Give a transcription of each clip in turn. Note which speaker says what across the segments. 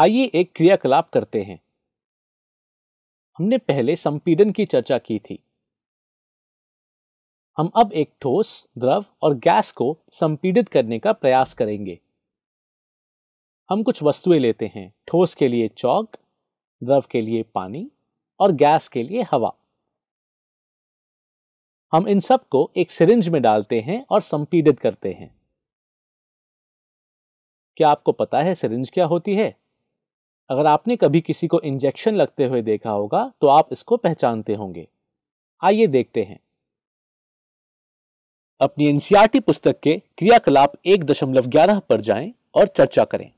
Speaker 1: आइए एक क्रियाकलाप करते हैं। हमने पहले संपीडन की चर्चा की थी। हम अब एक ठोस, द्रव और गैस को संपीडित करने का प्रयास करेंगे। हम कुछ वस्तुएँ लेते हैं, ठोस के लिए चौक द्रव के लिए पानी और गैस के लिए हवा। हम इन सबको एक सिरिंज में डालते हैं और संपीडित करते हैं। क्या आपको पता है सिरिंज क्या होती है? अगर आपने कभी किसी को इंजेक्शन लगते हुए देखा होगा तो आप इसको पहचानते होंगे। आइए देखते हैं। अपनी एनसीआरटी पुस्तक के क्रियाकलाप एक दशमलव ग्यारह पर जाएँ और चर्चा करें।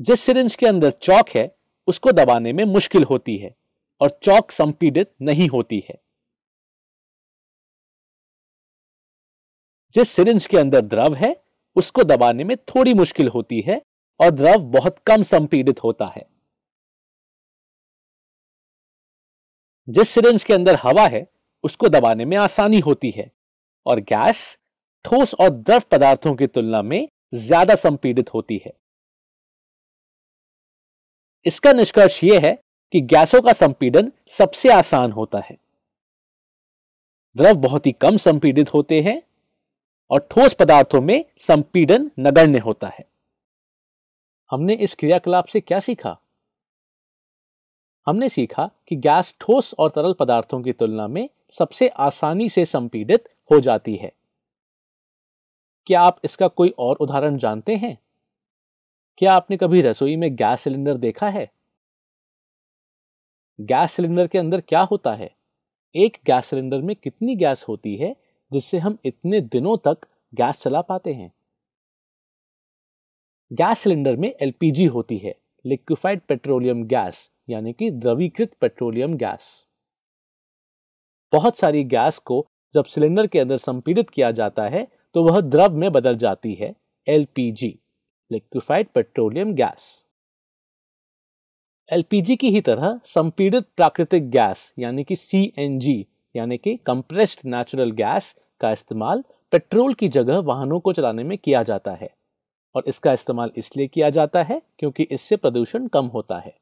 Speaker 1: जिस सिरिंज के अंदर चौक है, उसको दबाने में मुश्किल होती है और चौक संपीडित नहीं होती है। जिस सिरिंज के अंदर द्रव है, उसको दबाने में थोड़ी मुश्किल होती है और द्रव बहुत कम संपीडित होता है। जिस सिरिंज के अंदर हवा है, उसको दबाने में आसानी होती है और गैस ठोस और द्रव पदार्थों की तुलना में ज़्यादा संपीडित होती है। इसका निष्कर्ष यह है कि गैसों का संपीडन सबसे आसान होता है। द्रव बहुत ही कम संपीडित होते हैं और ठोस पदार्थों में संपीडन नगण्य होता है। हमने इस क्रियाकलाप से क्या सीखा? हमने सीखा कि गैस ठोस और तरल पदार्थों की तुलना में सबसे आसानी से संपीडित हो जाती है। क्या आप इसका कोई और उदाहरण जानते हैं? क्या आपने कभी रसोई में गैस सिलेंडर देखा है? गैस सिलेंडर के अंदर क्या होता है? एक गैस सिलेंडर में कितनी गैस होती है जिससे हम इतने दिनों तक गैस चला पाते हैं? गैस सिलेंडर में एलपीजी होती है, लिक्विफाइड पेट्रोलियम गैस, यानी कि द्रवीकृत पेट्रोलियम गैस। बहुत सारी गैस को जब सिलेंडर के अंदर संपीड़ित किया जाता है तो वह द्रव में बदल जाती है, LPG, liquefied petroleum gas. LPG की ही तरह संपीड़ित प्राकृतिक गैस, यानी कि सीएनजी यानी कि कंप्रेस्ड नेचुरल गैस का इस्तेमाल पेट्रोल की जगह वाहनों को चलाने में किया जाता है। और इसका इस्तेमाल इसलिए किया जाता है क्योंकि इससे प्रदूषण कम होता है।